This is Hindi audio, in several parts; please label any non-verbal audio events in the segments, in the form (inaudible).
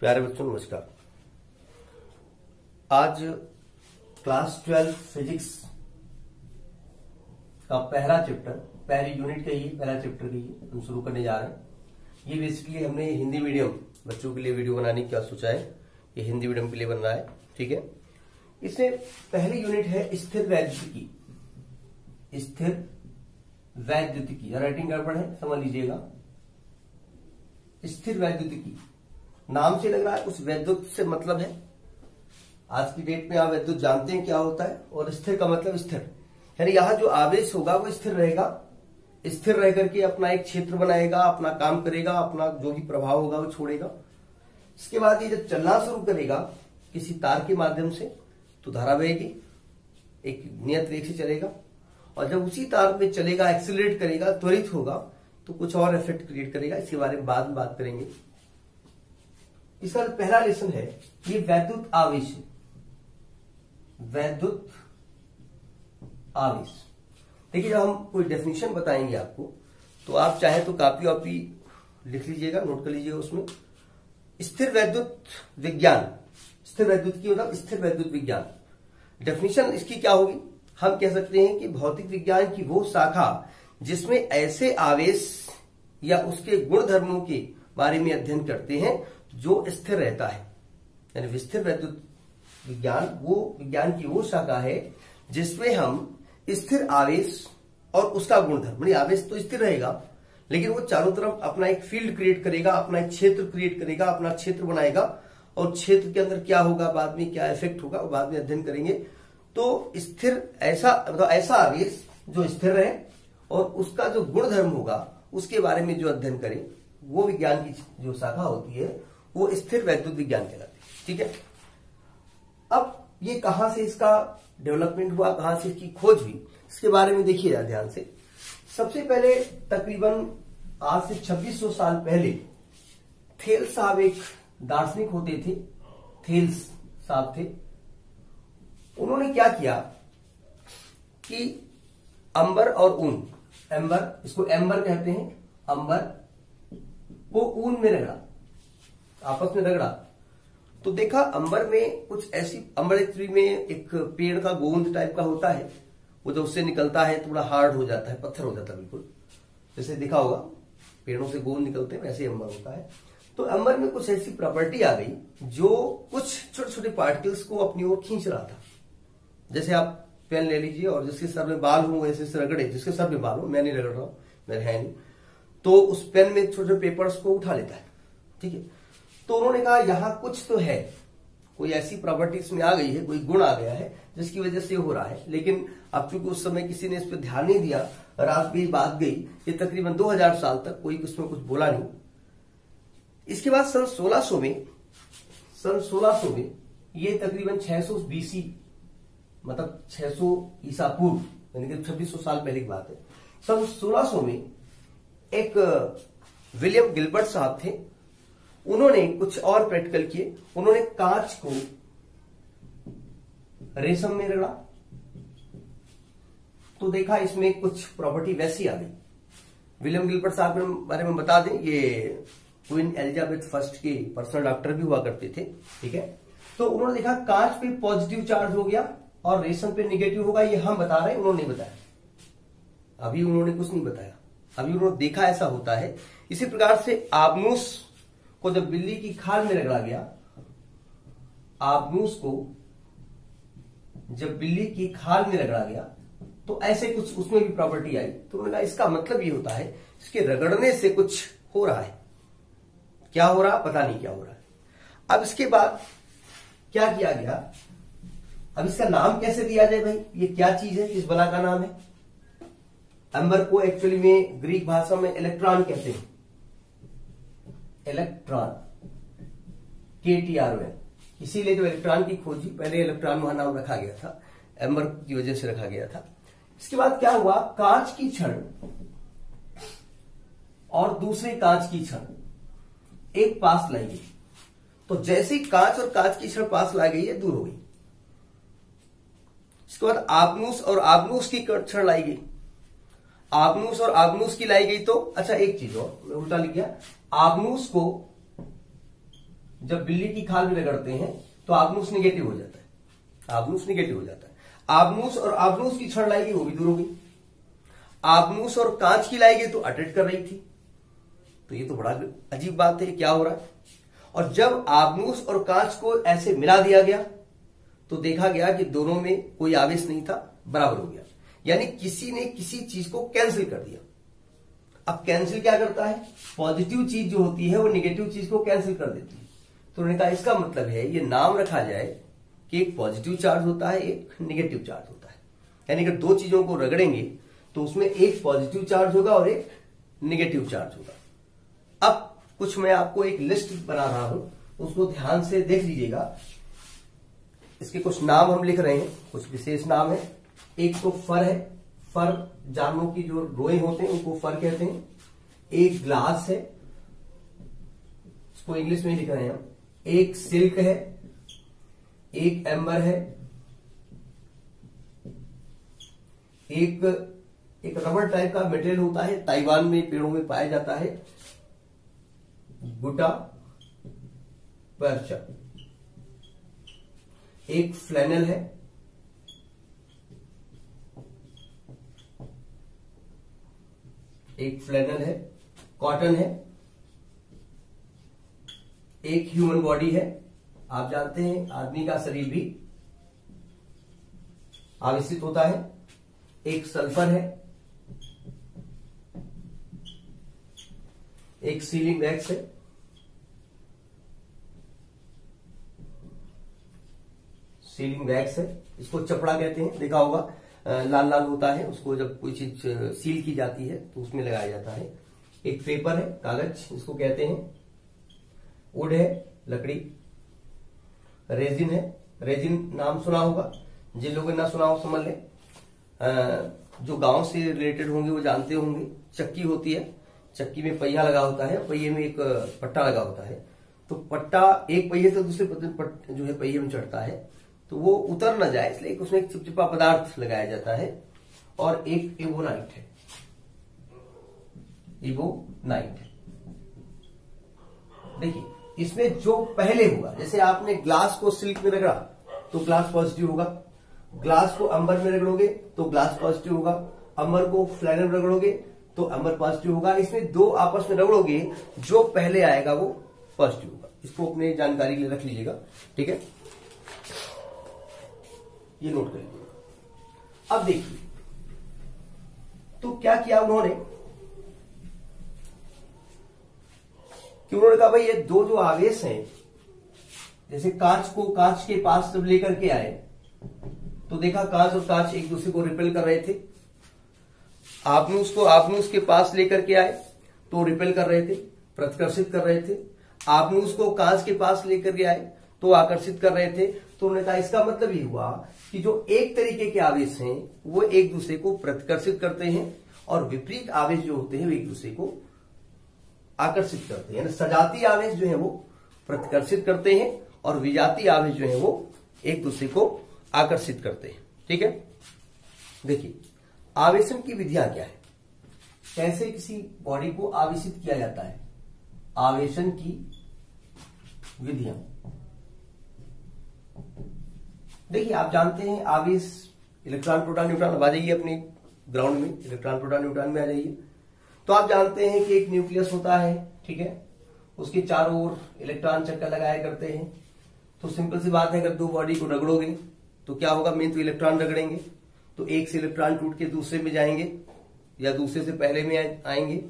प्यारे बच्चों नमस्कार। आज क्लास ट्वेल्व फिजिक्स का पहला चैप्टर, पहली यूनिट का ही पहला चैप्टर का ही हम शुरू करने जा रहे हैं। ये बेसिकली हमने हिंदी मीडियम बच्चों के लिए वीडियो बनाने की सोचा है? ये हिंदी मीडियम के लिए बन रहा है, ठीक है? इसमें पहली यूनिट है स्थिर वैद्युत की। स्थिर वैद्युत की। राइटिंग गड़बड़ है, समझ लीजिएगा। स्थिर वैद्युतिकी नाम से लग रहा है, उस वैद्युत से मतलब है। आज की डेट में आप वैद्युत जानते हैं क्या होता है, और स्थिर का मतलब स्थिर। यानी यहाँ जो आवेश होगा, वो स्थिर रहेगा। स्थिर रह करके अपना एक क्षेत्र बनाएगा, अपना काम करेगा, अपना जो भी प्रभाव होगा, वो छोड़ेगा। इसके बाद ये जब चलना शुरू करेगा, किसी तार के माध्यम से तो धारा बहेगी, एक नियत वेग से चलेगा। और जब उसी तार में चलेगा एक्सिलेट करेगा, त्वरित होगा तो कुछ और इफ़ेक्ट क्रिएट करेगा। इसके बारे में बाद में बात करेंगे। इसका पहला लेसन है, ये वैद्युत आवेश वैद्युत आवेश। देखिए, जब हम कोई डेफिनेशन बताएँगे आपको तो आप चाहे तो कापी वापी लिख लीजिएगा नोट कर लीजिएगा उसमें। स्थिर वैद्युत विज्ञान। स्थिर वैद्युत की मतलब स्थिर वैद्युत विज्ञान। डेफिनेशन इसकी क्या होगी? हम कह सकते हैं कि भौतिक विज्ञान की वो शाखा जिसमें ऐसे आवेश या उसके गुण धर्मों के बारे में अध्ययन करते हैं जो स्थिर रहता है, यानी विस्थिर वैद्युत विज्ञान, वो विज्ञान की वो शाखा है जिसमें हम स्थिर आवेश और उसका गुणधर्म आवेश तो स्थिर रहेगा, लेकिन वो चारों तरफ़ अपना एक फ़ील्ड क्रिएट करेगा, अपना एक क्षेत्र क्रिएट करेगा, अपना क्षेत्र बनाएगा, और क्षेत्र के अंदर क्या होगा, बाद में क्या इफ़ेक्ट होगा, वो बाद में अध्ययन करेंगे। तो स्थिर ऐसा मतलब ऐसा आवेश जो स्थिर रहे और उसका जो गुण धर्म होगा, उसके बारे में जो अध्ययन करें, वो विज्ञान की जो शाखा होती है वो स्थिर वैद्युत विज्ञान कहलाती है, ठीक है? अब ये कहाँ से इसका डेवलपमेंट हुआ, कहाँ से इसकी खोज हुई, इसके बारे में देखिए ध्यान से। सबसे पहले तकरीबन आज से 2600 साल पहले थेल साहब एक दार्शनिक होते थे, थेल्स साहब थे। उन्होंने क्या किया कि अंबर और ऊन, एम्बर, इसको एम्बर कहते हैं, अंबर को ऊन में रगड़ा। आपस में रगड़ा तो देखा अंबर में कुछ ऐसी, अंबर ट्री में एक पेड़ का गोंद टाइप का होता है। वो जब उससे निकलता है, थोड़ा हार्ड हो जाता है, पत्थर हो जाता है बिल्कुल। जैसे दिखा होगा, पेड़ों से गोंद निकलते हैं, वैसे ही अंबर होता है। तो अंबर में कुछ ऐसी प्रॉपर्टी आ गई, जो कुछ छोटे छोटे पार्टिकल्स को अपनी ओर खींच रहा था। जैसे आप पेन ले लीजिए, और जिसके सर में बाल हो ऐसे रगड़े, जिसके सर में बाल हो, मैं नहीं रगड़ रहा हूँ, मेरे है नहीं तो उस पेन में छोटे छोटे पेपर्स को उठा लेता है, ठीक है। तो उन्होंने कहा, यहाँ कुछ तो है। कोई ऐसी प्रॉपर्टी इसमें आ गई है, कोई गुण आ गया है, जिसकी वजह से हो रहा है। लेकिन अब चूँकि उस समय किसी ने इस पर ध्यान नहीं दिया रात भी बात गई ये तकरीबन 2000 साल तक कोई उसमें कुछ बोला नहीं। इसके बाद सन 1600 में, सन 1600 में ये तकरीबन 600 बीसी मतलब 600 ईसा पूर्व, यानी कि छब्बीस साल पहले की बात है। सन 1600 में एक, विलियम गिलबर्ट साहब थे। उन्होंने कुछ और प्रैक्टिकल किए। उन्होंने कांच को रेशम में रगड़ा। तो देखा इसमें कुछ प्रॉपर्टी वैसी आ गई। विलियम गिलबर्ट साहब के बारे में बता दें, ये क्वीन एलिजाबेथ फ़र्स्ट के पर्सनल डॉक्टर भी हुआ करते थे, ठीक है? तो उन्होंने देखा कांच पे पॉजिटिव चार्ज हो गया और रेशम पे निगेटिव होगा, ये हम बता रहे हैं, उन्होंने नहीं बताया। अभी उन्होंने कुछ नहीं बताया। अभी उन्होंने देखा ऐसा होता है। इसी प्रकार से आबनूस को जब बिल्ली की खाल में रगड़ा गया आबनूस को जब बिल्ली की खाल में रगड़ा गया तो ऐसे कुछ उसमें भी प्रॉपर्टी आई। तो उन्होंने कहा, इसका मतलब ये होता है, इसके रगड़ने से कुछ हो रहा है। क्या हो रहा? पता नहीं क्या हो रहा है। अब इसके बाद क्या किया गया? अब इसका नाम कैसे दिया जाए भाई? ये क्या चीज़ है? इस बला का नाम है। अंबर को एक्चुअली में ग्रीक भाषा में इलेक्ट्रॉन कहते हैं। इलेक्ट्रॉन के टी आर एन इसीलिए जो इलेक्ट्रॉन की खोजी पहले इलेक्ट्रॉन वहाँ नाम रखा गया था एम्बर की वजह से रखा गया था। इसके बाद क्या हुआ? कांच की क्षण और दूसरे कांच की क्षण एक पास लाई गई। तो जैसे ही कांच और कांच की क्षण पास लाई गई है, दूर हो गई। इसके बाद आबनूस और आबनूस की क्षण लाई गई। आबनूस और आबनूस की लाई गई तो अच्छा एक चीज़ और मैं उल्टा लिख गया आबनूस को जब बिल्ली की खाल में रगड़ते हैं तो आबनूस निगेटिव हो जाता है। आबनूस निगेटिव हो जाता है। आबनूस और आबनूस की क्षण गई, वो भी दूर हो गई। आबनूस और कांच की लाई गई तो अटेट कर रही थी। तो ये तो बड़ा अजीब बात है, क्या हो रहा है? और जब आबनूस और कांच को ऐसे मिला दिया गया तो देखा गया कि दोनों में कोई आवेश नहीं था, बराबर हो गया। यानी किसी ने किसी चीज़ को कैंसिल कर दिया। अब कैंसिल क्या करता है? पॉजिटिव चीज़ जो होती है, वो निगेटिव चीज़ को कैंसिल कर देती है। तो उन्होंने कहा, इसका मतलब है, ये नाम रखा जाए कि एक पॉजिटिव चार्ज होता है, एक निगेटिव चार्ज होता है। यानी अगर दो चीज़ों को रगड़ेंगे तो उसमें एक पॉजिटिव चार्ज होगा और एक निगेटिव चार्ज होगा। अब कुछ मैं आपको एक लिस्ट बना रहा हूँ, उसको ध्यान से देख लीजिएगा। इसके कुछ नाम हम लिख रहे हैं, कुछ विशेष नाम है। एक तो फर है, फर जानवरों की जो रोए होते हैं, उनको फर कहते हैं। एक ग्लास है, इसको इंग्लिश में लिख रहे हैं हम। एक सिल्क है, एक एम्बर है, एक एक रबर टाइप का मटेरियल होता है, ताइवान में पेड़ों में पाया जाता है। गुटा पर्चा। एक फ्लैनल है एक फ्लैनल है, कॉटन है, एक ह्यूमन बॉडी है। आप जानते हैं, आदमी का शरीर भी आविष्ट होता है। एक सल्फ़र है, एक सीलिंग वैक्स है, सीलिंग वैक्स है, इसको चपड़ा कहते हैं, देखा होगा। लाल लाल होता है, उसको जब कोई चीज़ सील की जाती है तो उसमें लगाया जाता है। एक पेपर है, कागज़, इसको कहते हैं। वुड है, लकड़ी। रेजिन है रेजिन नाम सुना होगा। जिन लोगों ने ना सुना हो, समझ लें। जो गाँव से रिलेटेड होंगे, वो जानते होंगे। चक्की होती है। चक्की में पहिया लगा होता है, पहिए में एक पट्टा लगा होता है। तो पट्टा एक पहिए से दूसरे जो है, पहिए में चढ़ता है। तो वो उतर ना जाए, इसलिए उसमें एक चिपचिपा पदार्थ लगाया जाता है और एक इवोनाइट है। इवोनाइट है। देखिए, इसमें जो पहले होगा जैसे आपने ग्लास को सिल्क में रगड़ा तो ग्लास पॉजिटिव होगा। ग्लास को अंबर में रगड़ोगे तो ग्लास पॉजिटिव होगा। अंबर को फ्लैनर रगड़ोगे तो अंबर पॉजिटिव होगा। इसमें दो आपस में रगड़ोगे, जो पहले आएगा वो पॉजिटिव होगा। इसको अपने जानकारी के लिए रख लीजिएगा, ठीक है? ये नोट कर। लीजिएगा अब देखिए तो क्या किया उन्होंने? कि उन्होंने कहा, भाई, ये दो जो आवेश हैं, जैसे कांच को कांच के पास जब लेकर के आए तो देखा कांच और कांच एक दूसरे को रिपेल कर रहे थे। आपने उसको आपने उसके पास लेकर के आए तो रिपेल कर रहे थे प्रतिकर्षित कर रहे थे। आपने उसको कांच के पास लेकर के आए तो आकर्षित कर रहे थे। तो उन्होंने कहा, इसका मतलब ये हुआ कि जो एक तरीके के आवेश हैं, वो एक दूसरे को प्रतिकर्षित करते हैं और विपरीत आवेश जो होते हैं, वो एक दूसरे को आकर्षित करते हैं। यानी सजाती आवेश जो है, वो प्रतिकर्षित करते हैं और विजाती आवेश जो है, वो एक दूसरे को आकर्षित करते हैं। ठीक है? देखिए, आवेशन की विधियाँ क्या है? कैसे किसी बॉडी को आवेशित किया जाता है? आवेशन की विधियाँ। देखिए, आप जानते हैं आवेश इलेक्ट्रॉन प्रोटॉन न्यूट्रॉन आ जाइए अपने ग्राउंड में, इलेक्ट्रॉन प्रोटॉन न्यूट्रॉन में आ जाइए। तो आप जानते हैं कि एक न्यूक्लियस होता है, ठीक है? उसके चारों ओर इलेक्ट्रॉन चक्कर लगाया करते हैं। तो सिंपल सी बात है, अगर दो बॉडी को रगड़ोगे तो क्या होगा, मेन तो इलेक्ट्रॉन रगड़ेंगे। तो एक से इलेक्ट्रॉन टूट के दूसरे में जाएँगे, या दूसरे से पहले में आएँगे।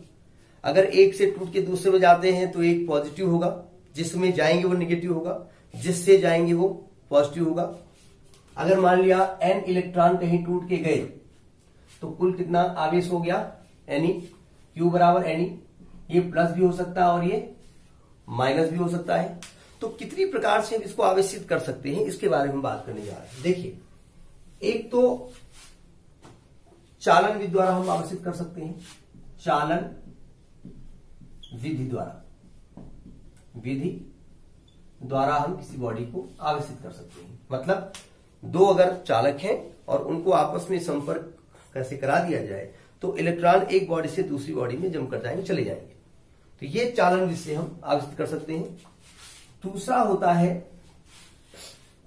अगर एक से टूट के दूसरे में जाते हैं तो एक पॉजिटिव होगा, जिसमें जाएँगे वो निगेटिव होगा, जिससे जाएँगे वो पॉजिटिव होगा। अगर मान लिया एन इलेक्ट्रॉन कहीं टूट के गए तो कुल कितना आवेश हो गया? एनी क्यू बराबर एनी ये प्लस भी हो सकता है और ये माइनस भी हो सकता है। तो कितनी प्रकार से हम इसको आवेशित कर सकते हैं, इसके बारे में बात करने जा रहे हैं। देखिए, एक तो चालन विधि द्वारा हम आवेशित कर सकते हैं। चालन विधि द्वारा विधि द्वारा हम किसी बॉडी को आवेशित कर सकते हैं। मतलब दो अगर चालक हैं और उनको आपस में संपर्क कैसे करा दिया जाए तो इलेक्ट्रॉन एक बॉडी से दूसरी बॉडी में जम कर जाएँगे, चले जाएँगे। तो ये चालन जिससे हम आविष्ट कर सकते हैं। दूसरा होता है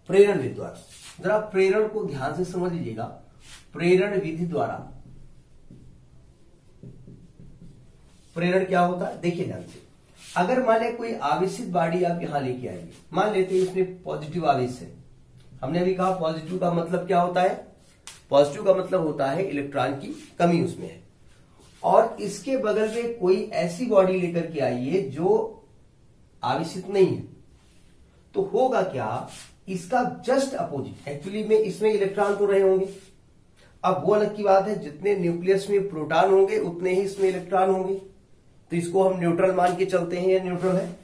प्रेरण विधि द्वारा। जरा प्रेरण को ध्यान से समझ लीजिएगा। प्रेरण विधि द्वारा प्रेरण क्या होता है? देखिए ध्यान से। अगर मान लिया कोई आवेशित बाड़ी आप यहाँ लेके आएँगे, मान लेते हैं इसमें पॉजिटिव आवेश है। हमने अभी कहा पॉजिटिव का मतलब क्या होता है? पॉजिटिव का मतलब होता है इलेक्ट्रॉन की कमी उसमें है। और इसके बगल में कोई ऐसी बॉडी लेकर के आइए जो आवेशित नहीं है। तो होगा क्या? इसका जस्ट अपोजिट एक्चुअली में इसमें इलेक्ट्रॉन तो रहे होंगे। अब वो अलग की बात है, जितने न्यूक्लियस में प्रोटॉन होंगे, उतने ही इसमें इलेक्ट्रॉन होंगे। तो इसको हम न्यूट्रल मान के चलते हैं, या न्यूट्रल है।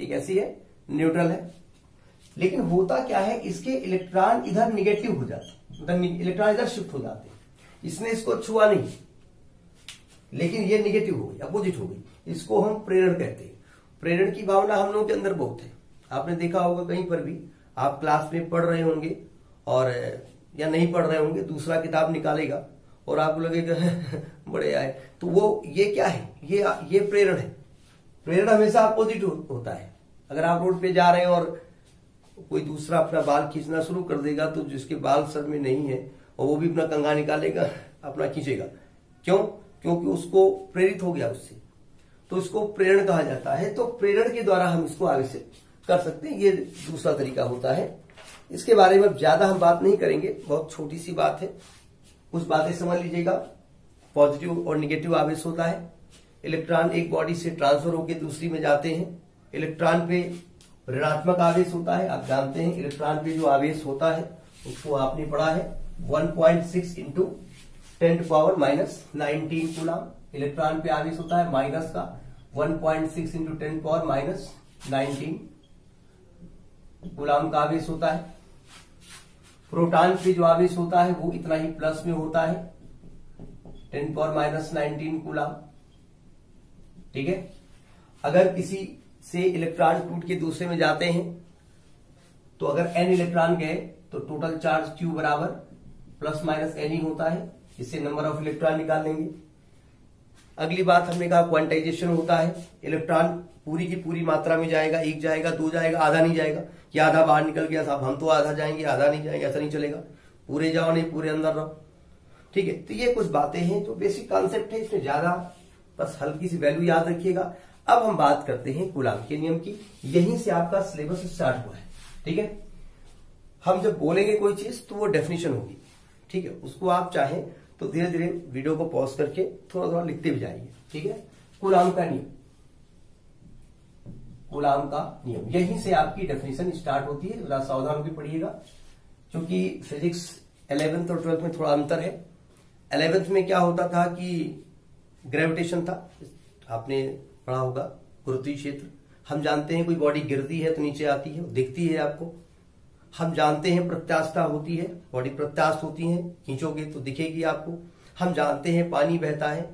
ये कैसी है? न्यूट्रल है। लेकिन होता क्या है इसके इलेक्ट्रॉन इधर निगेटिव हो जाते मतलब इलेक्ट्रॉन इधर शिफ्ट हो जाते इसने इसको छुआ नहीं। लेकिन ये निगेटिव हो गई अपोजिट हो गई। इसको हम प्रेरण कहते हैं। प्रेरण की भावना हम लोगों के अंदर बहुत है। आपने देखा होगा कहीं पर भी आप क्लास में पढ़ रहे होंगे और या नहीं पढ़ रहे होंगे दूसरा किताब निकालेगा और आपको लगेगा (laughs) बड़े आए। तो वो ये क्या है? ये ये प्रेरण है। प्रेरण हमेशा अपोजिट हो, होता है। अगर आप रोड पे जा रहे हैं और कोई दूसरा अपना बाल खींचना शुरू कर देगा तो जिसके बाल सर में नहीं है और वो भी अपना कंगा निकालेगा, अपना खींचेगा। क्यों? क्योंकि उसको प्रेरित हो गया उससे। तो इसको प्रेरण कहा जाता है। तो प्रेरण के द्वारा हम इसको आविष्य कर सकते हैं। ये दूसरा तरीका होता है। इसके बारे में ज़्यादा हम बात नहीं करेंगे। बहुत छोटी सी बात है। कुछ बातें समझ लीजिएगा। पॉजिटिव और निगेटिव आवेश होता है। इलेक्ट्रॉन एक बॉडी से ट्रांसफ़र होकर दूसरी में जाते हैं। इलेक्ट्रॉन पे ऋणात्मक आवेश होता है। आप जानते हैं इलेक्ट्रॉन पे जो आवेश होता है, उसको आपने पढ़ा है। 1.6 point six into ten power minus nineteen coulomb electron पे आवेश होता है माइनस का। 1.6 point six into ten power minus nineteen coulomb का आवेश होता है। प्रोटॉन पे जो आवेश होता है, वो इतना ही प्लस में होता है। Ten power minus nineteen coulomb ठीक है? अगर किसी से इलेक्ट्रॉन टूट के दूसरे में जाते हैं तो अगर एन इलेक्ट्रॉन गए तो टोटल चार्ज क्यू बराबर प्लस माइनस एन ही होता है। इससे नंबर ऑफ़ इलेक्ट्रॉन निकाल लेंगे। अगली बात हमने कहा क्वांटाइजेशन होता है। इलेक्ट्रॉन पूरी की पूरी मात्रा में जाएगा, एक जाएगा, दो जाएगा, आधा नहीं जाएगा। कि आधा बाहर निकल गया, साहब हम तो आधा जाएँगे, आधा नहीं जाएँगे, ऐसा नहीं चलेगा। पूरे जाओ नहीं, पूरे अंदर रहो। ठीक है तो ये कुछ बातें हैं जो बेसिक कॉन्सेप्ट है, इसमें ज़्यादा बस हल्की सी वैल्यू याद रखिएगा। अब हम बात करते हैं गुलाम के नियम की। यहीं से आपका सिलेबस स्टार्ट हुआ है, ठीक है? हम जब बोलेंगे कोई चीज़ तो वो डेफिनेशन होगी, ठीक है? उसको आप चाहें तो धीरे धीरे वीडियो को पॉज करके थोड़ा थोड़ा लिखते भी जाइए, ठीक है? गुलाम का नियम। गुलाम का नियम। यहीं से आपकी डेफिनेशन स्टार्ट होती है। जरा सावधान होकर पढ़िएगा क्योंकि फिजिक्स इलेवेंथ और ट्वेल्थ में थोड़ा अंतर है। इलेवेंथ में क्या होता था कि ग्रेविटेशन था। आपने पढ़ा होगा, गुरुत्वीय क्षेत्र। हम जानते हैं कोई बॉडी गिरती है तो नीचे आती है, दिखती है आपको। हम जानते हैं प्रत्यास्थता होती है बॉडी प्रत्यास्थ होती है, खींचोगे तो दिखेगी आपको। हम जानते हैं पानी बहता है,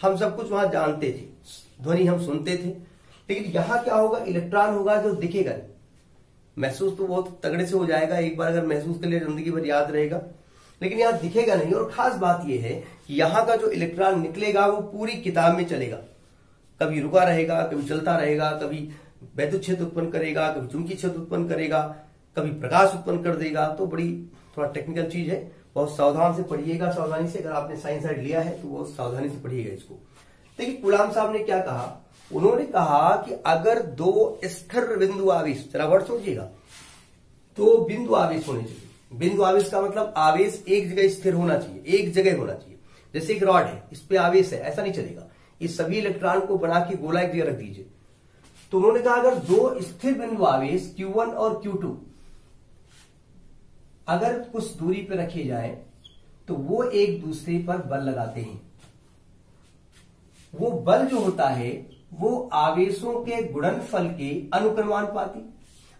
हम सब कुछ वहाँ जानते थे, ध्वनि हम सुनते थे। लेकिन यहाँ क्या होगा इलेक्ट्रॉन होगा जो दिखेगा नहीं। महसूस तो बहुत तगड़े से हो जाएगा, एक बार अगर महसूस कर लिया ज़िंदगी भर याद रहेगा। लेकिन यहाँ दिखेगा नहीं, और खास बात यह है कि यहाँ का जो इलेक्ट्रॉन निकलेगा, वो पूरी किताब में चलेगा। कभी रुका रहेगा, कभी चलता रहेगा, कभी वैद्युत क्षेत्र उत्पन्न करेगा, कभी चुंकी क्षेत्र उत्पन्न करेगा, कभी प्रकाश उत्पन्न कर देगा। तो बड़ी थोड़ा टेक्निकल चीज़ है। बहुत सावधान से पढ़िएगा, सावधानी से। अगर आपने साइंस साइड लिया है तो बहुत सावधानी से पढ़िएगा इसको। देखिए गुलाम साहब ने क्या कहा? उन्होंने कहा कि अगर दो स्थिर बिंदु आवेश, जरा वर्ड सोचिएगा तो बिंदु आवेश होने चाहिए। बिंदु आवेश का मतलब आवेश एक जगह स्थिर होना चाहिए, एक जगह होना चाहिए। जैसे एक रॉड है, इस पे आवेश है, ऐसा नहीं चलेगा। इस सभी इलेक्ट्रॉन को बना के गोला एक जगह रख दीजिए। तो उन्होंने कहा, अगर दो स्थिर बिंदु आवेश Q1 और Q2 अगर कुछ दूरी पर रखे जाए तो वो एक दूसरे पर बल लगाते हैं। वो बल जो होता है, वो आवेशों के गुणनफल के अनुक्रमानुपाती।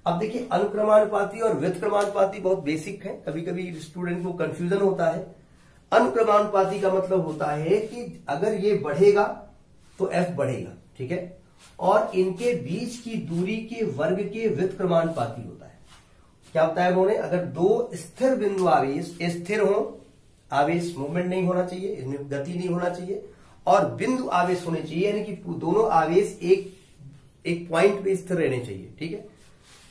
अब देखिए, अनुक्रमानुपाती और व्युतक्रमानुपाती बहुत बेसिक है। कभी कभी स्टूडेंट को कंफ्यूजन होता है। अनुक्रमानुपाती का मतलब होता है कि अगर ये बढ़ेगा तो एफ़ बढ़ेगा, ठीक है? और इनके बीच की दूरी के वर्ग के व्युतक्रमानुपाती होता है। क्या बताया उन्होंने? अगर दो स्थिर बिंदु आवेश, स्थिर हो, आवेश मूवमेंट नहीं होना चाहिए गति नहीं होना चाहिए, और बिंदु आवेश होने चाहिए, यानी कि दोनों आवेश एक एक पॉइंट पे स्थिर रहने चाहिए, ठीक है?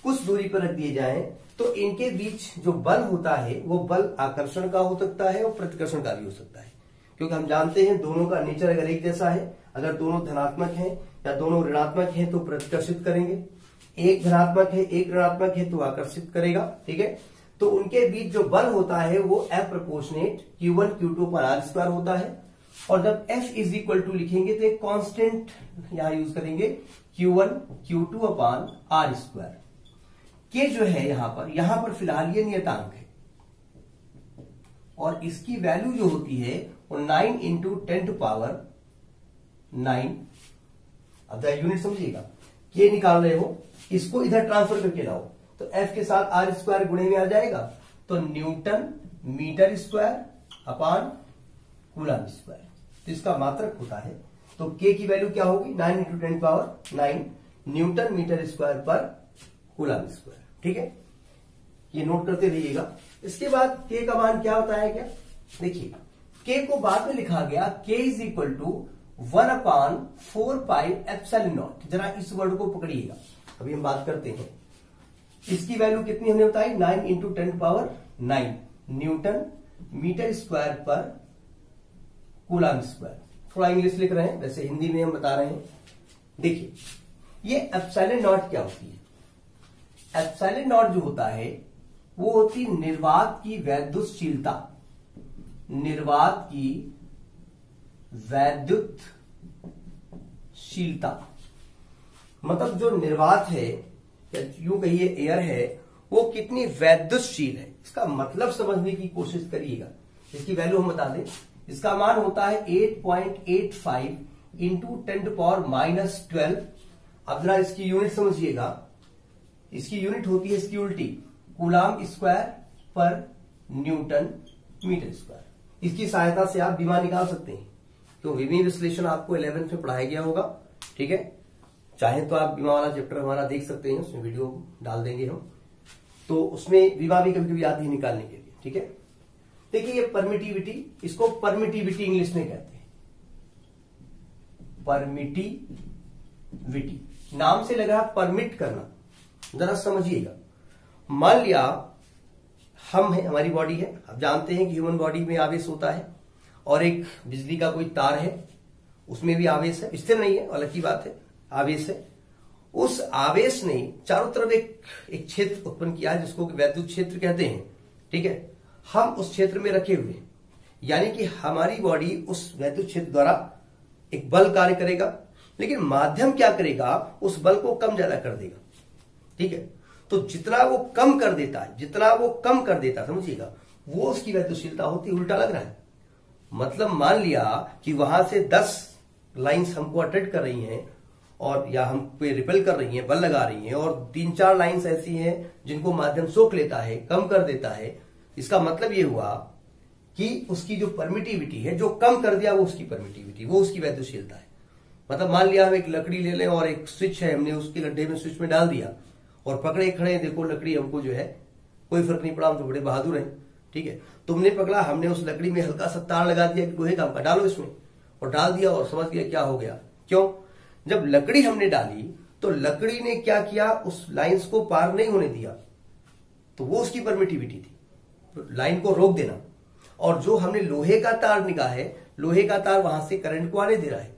कुछ दूरी पर रख दिए जाए तो इनके बीच जो बल होता है, वो बल आकर्षण का हो सकता है और प्रतिकर्षण का भी हो सकता है। क्योंकि हम जानते हैं दोनों का नेचर अगर एक जैसा है, अगर दोनों धनात्मक हैं या दोनों ऋणात्मक हैं तो प्रतिकर्षित करेंगे। एक धनात्मक है, एक ऋणात्मक है तो आकर्षित करेगा, ठीक है? तो उनके बीच जो बल होता है, वो F proportionate Q one Q two पर आर स्क्वायर होता है। और जब एफ़ इज़ इक्वल टू लिखेंगे तो एक कांस्टेंट यहाँ यूज़ करेंगे Q one Q two upon r square के जो है यहाँ पर यहाँ पर फ़िलहाल ये नियतांक है। और इसकी वैल्यू जो होती है वो nine into ten to power nine अब यूनिट समझिएगा। के निकाल रहे हो, इसको इधर ट्रांसफ़र करके लाओ। तो एफ़ के साथ आर स्क्वायर गुणे में आ जाएगा। तो newton metre square upon coulomb square तो इसका मात्रक होता है। तो के की वैल्यू क्या होगी? Nine into ten power nine newton metre square पर कूलम स्क्वायर ठीक है? ये नोट करते रहिएगा। इसके बाद के का मान क्या होता है क्या? देखिए के को बाद में लिखा गया K is equal to one upon four pi epsilon naught जरा इस वर्ड को पकड़िएगा। अभी हम बात करते हैं। इसकी वैल्यू कितनी हमने बताई? Nine into ten power nine newton metre square पर कूलाम स्क्वायर थोड़ा इंग्लिश लिख रहे हैं, वैसे हिंदी में हम बता रहे हैं। देखिए, ये एप्साइलन नॉट क्या होती है? एप्साइलन नॉट जो होता है, वो होती निर्वात की वैद्युतशीलता। निर्वात की वैद्युत शीलता मतलब जो निर्वात है, या यूँ कहिए एयर है, वो कितनी वैद्युतशील है। इसका मतलब समझने की कोशिश करिएगा। इसकी वैल्यू हम बता दें। इसका मान होता है 8.85 point eight five into ten power minus twelve अब जरा इसकी यूनिट समझिएगा। इसकी यूनिट होती है इसकी उल्टी। कुलाम स्क्वायर पर न्यूटन मीटर स्क्वायर इसकी सहायता से आप बीमा निकाल सकते हैं। तो विमी विश्लेषण आपको इलेवेंथ में पढ़ाया गया होगा, ठीक है? चाहे तो आप बीमा वाला चैप्टर हमारा देख सकते हैं, उसमें वीडियो डाल देंगे हम। तो उसमें बीमा भी कभी कभी आती है निकालने के लिए, ठीक है? देखिए ये परमिटिविटी इसको परमिटिविटी इंग्लिश में कहते हैं। परमिटिविटी नाम से लगा परमिट करना। जरा समझिएगा। मान लिया हम है, हमारी बॉडी है। आप जानते हैं कि ह्यूमन बॉडी में आवेश होता है और एक बिजली का कोई तार है, उसमें भी आवेश है। स्थिर नहीं है, अलग की बात है, आवेश है। उस आवेश ने चारों तरफ़ एक एक क्षेत्र उत्पन्न किया है, जिसको वैद्युत क्षेत्र कहते हैं। ठीक है? हम उस क्षेत्र में रखे हुए यानी कि हमारी बॉडी उस वैद्युत क्षेत्र द्वारा एक बल कार्य करेगा, लेकिन माध्यम क्या करेगा? उस बल को कम ज़्यादा कर देगा। ठीक है? तो जितना वो कम कर देता है जितना वो कम कर देता, समझिएगा, वो उसकी वैद्युशीलता होती, उल्टा लग रहा है। मतलब मान लिया कि वहाँ से दस लाइंस हमको अटेंड कर रही हैं और या हम पे रिपेल कर रही हैं, बल लगा रही हैं, और तीन चार लाइंस ऐसी हैं जिनको माध्यम सोख लेता है, कम कर देता है, इसका मतलब ये हुआ कि उसकी जो परमिटिविटी है, जो कम कर दिया, वो उसकी परमिटिविटी वो उसकी वैद्यशीलता है। मतलब मान लिया हम एक लकड़ी ले लें और एक स्विच है, हमने उसके गड्ढे में स्विच में डाल दिया और पकड़े खड़े देखो लकड़ी हमको जो है, कोई फ़र्क नहीं पड़ा, हम तो बड़े बहादुर हैं, ठीक है? तुमने पकड़ा, हमने उस लकड़ी में हल्का सा तार लगा दिया कि लोहे का, डालो इसमें, और डाल दिया और समझ गया क्या हो गया। क्यों? जब लकड़ी हमने डाली तो लकड़ी ने क्या किया? उस लाइंस को पार नहीं होने दिया। तो वो उसकी परमिटिविटी थी। लाइन को रोक देना। और जो हमने लोहे का तार निकाह है, लोहे का तार वहाँ से करंट को आने दे रहा है।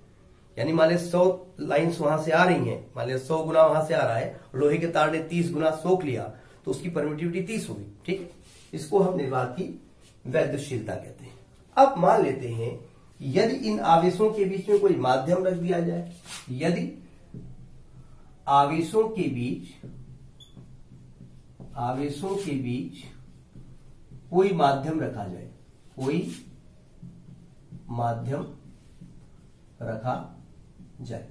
यानी मान लिया सौ लाइन्स वहाँ से आ रही हैं, मान लिया सौ गुना वहाँ से आ रहा है, लोहे के तार ने तीस गुना सोख लिया तो उसकी परमिटिविटी तीस होगी, ठीक? इसको हम निर्वात की वैद्यशीलता कहते हैं। अब मान लेते हैं, यदि इन आवेशों के बीच में कोई माध्यम रख दिया जाए, यदि आवेशों के बीच, आवेशों के बीच कोई माध्यम रखा जाए, कोई माध्यम रखा जाए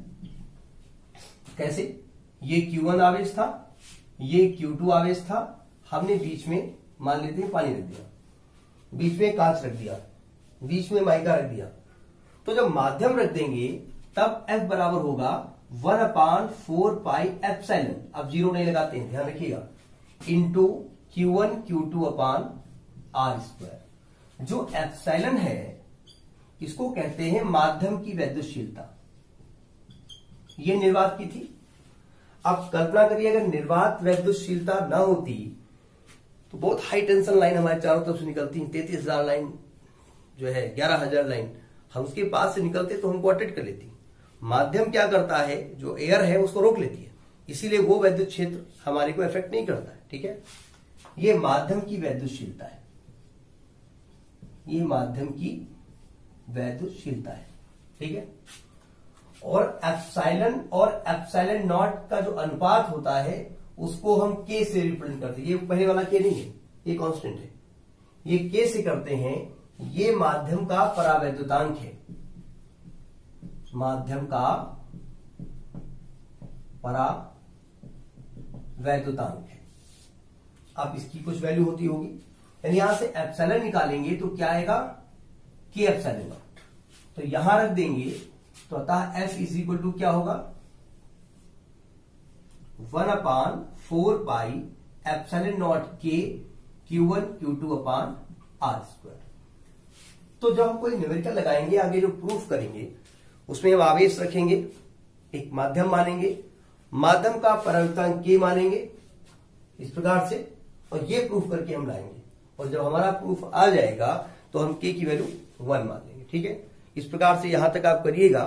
कैसे? ये Q1 आवेश था, ये Q2 आवेश था, हमने बीच में मान लेते हैं पानी रख दिया। बीच में कांच रख दिया, बीच में माइका रख दिया। तो जब माध्यम रख देंगे, तब F बराबर होगा one upon four pi F अब ज़ीरो नहीं लगाते हैं, ध्यान रखिएगा। Into Q one Q two upon r square जो एप्साइलन है, इसको कहते हैं माध्यम की वैद्यशीलता। ये निर्वात की थी। आप कल्पना करिए, अगर निर्वात वैद्युतशीलता न होती तो बहुत हाई टेंशन लाइन हमारे चारों तरफ़ से निकलती है। तैतीस हज़ार लाइन जो है, ग्यारह हज़ार लाइन हम उसके पास से निकलते तो हमको अटेंड कर लेती। माध्यम क्या करता है? जो एयर है, उसको रोक लेती है। इसीलिए वो वैद्युत क्षेत्र हमारे को इफ़ेक्ट नहीं करता है, ठीक है? ये माध्यम की वैद्युतशीलता है। ये माध्यम की वैद्युतशीलता है, ठीक है? और एप्साइलन और एप्साइलन नॉट का जो अनुपात होता है, उसको हम के से रिप्रेजेंट करते हैं। ये पहले वाला के नहीं है, ये कांस्टेंट है। ये के से करते हैं, ये माध्यम का परावैद्युतांक है। माध्यम का परा वैद्युतांक है। अब इसकी कुछ वैल्यू होती होगी। यानी यहाँ से एप्सलन निकालेंगे तो क्या आएगा? के एप्सलन तो यहाँ रख देंगे तो अतः एफ़ इज़ इक्वल टू क्या होगा? One upon four pi epsilon naught के Q one, Q two upon r square. तो जब हम कोई न्यूमेरिकल लगाएँगे, आगे जो प्रूफ करेंगे, उसमें हम आवेश रखेंगे, एक माध्यम मानेंगे, माध्यम का परावर्तन के मानेंगे, इस प्रकार से, और ये प्रूफ करके हम लाएँगे। और जब हमारा प्रूफ आ जाएगा तो हम के की वैल्यू वन मान लेंगे, ठीक है? इस प्रकार से यहाँ तक आप करिएगा।